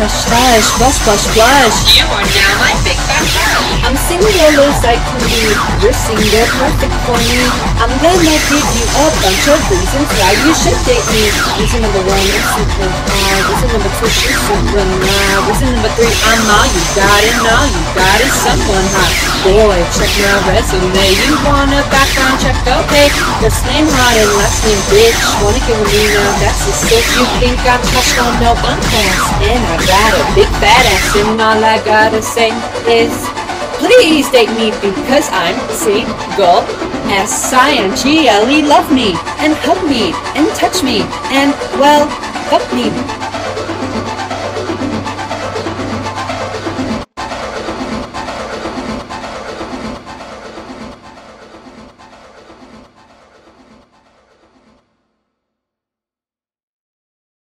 shush, shush, blush, blush, blush. You are now my big fat. I'm single as I can be. You're single, perfect for me. I'm gonna give you a bunch of reasons why you should date me. Reason number one, I'm super high. Reason number two, she's super loud. Reason number three, I'm all you got and all you got is someone hot. Boy, check my resume. You want a background check? Okay. the name hot and last name bitch. Wanna with me now? That's a stitch. You think I'm touched on? I'm fast. And I got a big badass. And all I gotta say is. Please date me because I'm single. S-I-N-G-L-E, love me and hug me and touch me and, well, fuck me.